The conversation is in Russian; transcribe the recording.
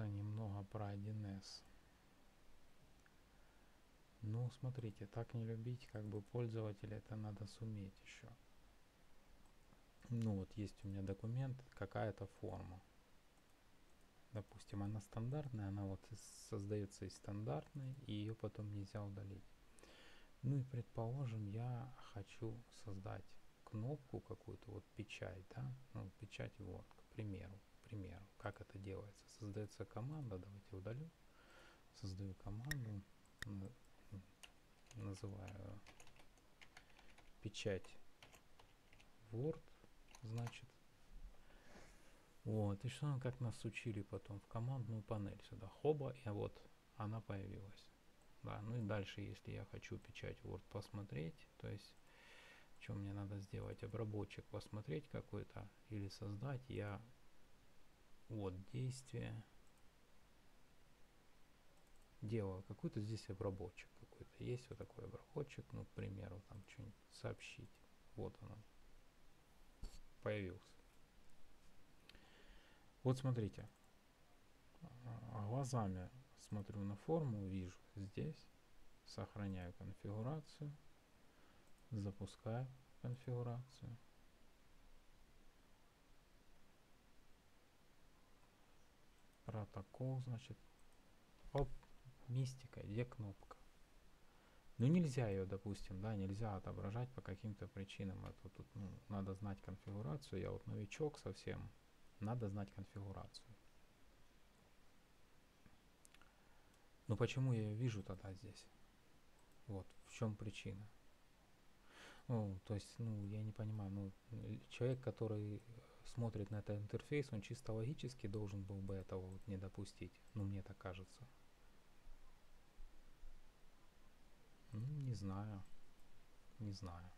что-то немного про 1С. Ну, смотрите, так не любить как бы пользователя, это надо суметь еще. Ну, вот есть у меня документ, какая-то форма. Допустим, она стандартная, она вот создается из стандартной, и ее потом нельзя удалить. Ну и предположим, я хочу создать кнопку какую-то, вот печать, да, ну, печать вот, к примеру, это делается. Создается команда, давайте удалю, создаю команду, называю печать Word, значит. Вот, и что как нас учили потом в командную панель сюда, хоба, и вот она появилась. Да, ну и дальше, если я хочу печать Word посмотреть, то есть, что мне надо сделать, обработчик посмотреть какой-то или создать, я вот действие, делаю какой-то здесь обработчик какой-то. Есть вот такой обработчик, ну, к примеру, там что-нибудь сообщить. Вот он, появился. Вот смотрите, а, глазами смотрю на форму, вижу здесь, сохраняю конфигурацию, запускаю конфигурацию. Протокол, значит, оп, мистика, где кнопка. Ну нельзя ее, допустим, да, нельзя отображать по каким-то причинам. Это тут ну, надо знать конфигурацию. Я вот новичок совсем. Надо знать конфигурацию. Но почему я ее вижу тогда здесь? Вот, в чем причина? Ну, то есть, ну, я не понимаю, ну, человек, который смотрит на этот интерфейс, он чисто логически должен был бы этого вот не допустить. Ну, мне так кажется. Не знаю. Не знаю.